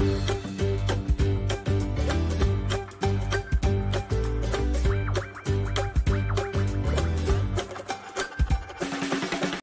you